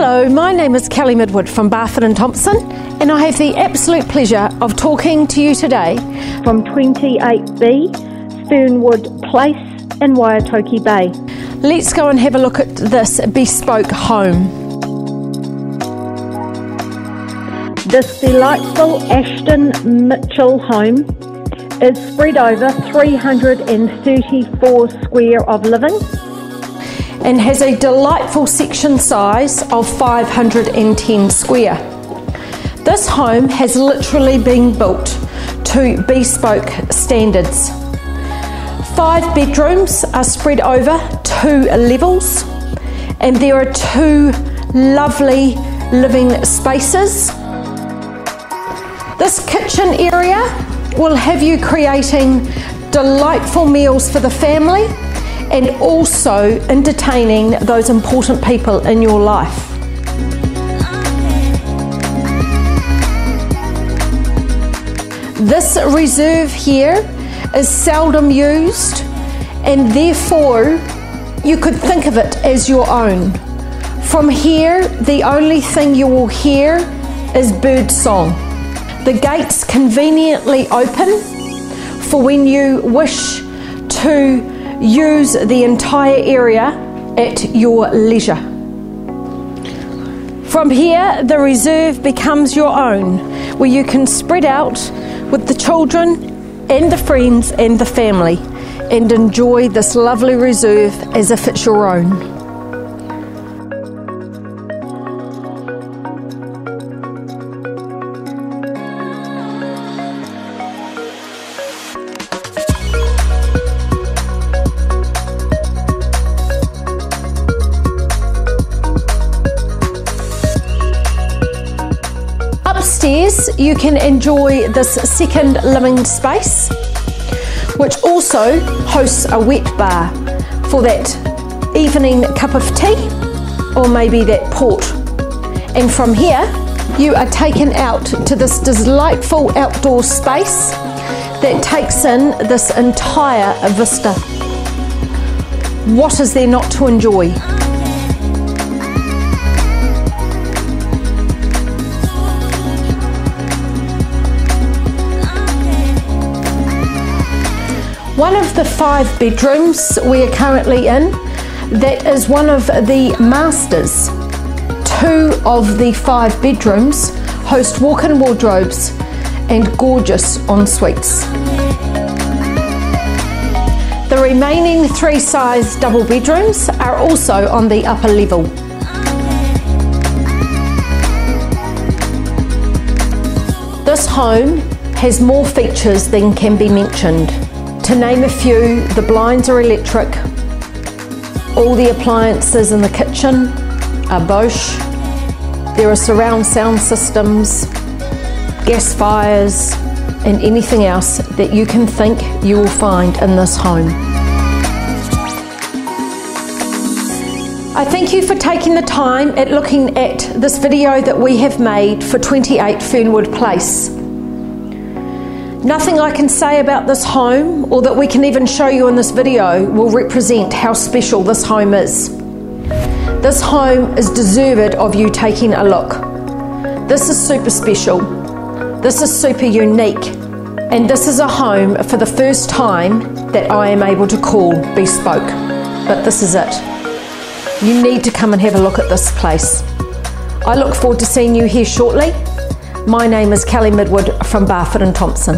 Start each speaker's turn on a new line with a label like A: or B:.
A: my name is Kelly Midwood from Barfoot and Thompson, and I have the absolute pleasure of talking to you today
B: from 28B Fernwood Place in Wai O Taiki Bay.
A: Let's go and have a look at this bespoke home.
B: This delightful Ashton Mitchell home is spread over 334 square of living
A: and has a delightful section size of 510 square. This home has literally been built to bespoke standards. Five bedrooms are spread over two levels, and there are two lovely living spaces. This kitchen area will have you creating delightful meals for the family and also entertaining those important people in your life. This reserve here is seldom used and therefore you could think of it as your own. From here, the only thing you will hear is bird song. The gates conveniently open for when you wish to use the entire area at your leisure. From here, the reserve becomes your own, where you can spread out with the children and the friends and the family and enjoy this lovely reserve as if it's your own. Upstairs, you can enjoy this second living space, which also hosts a wet bar for that evening cup of tea or maybe that port. And from here, you are taken out to this delightful outdoor space that takes in this entire vista. What is there not to enjoy? One of the five bedrooms we are currently in, that is one of the masters. Two of the five bedrooms host walk-in wardrobes and gorgeous en-suites. The remaining three size double bedrooms are also on the upper level. This home has more features than can be mentioned. To name a few, the blinds are electric, all the appliances in the kitchen are Bosch, there are surround sound systems, gas fires, and anything else that you can think you will find in this home. I thank you for taking the time at looking at this video that we have made for 28 Fernwood Place. Nothing I can say about this home or that we can even show you in this video will represent how special this home is. This home is deserved of you taking a look. This is super special. This is super unique. And this is a home for the first time that I am able to call bespoke. But this is it. You need to come and have a look at this place. I look forward to seeing you here shortly. My name is Kelly Midwood from Barfoot and Thompson.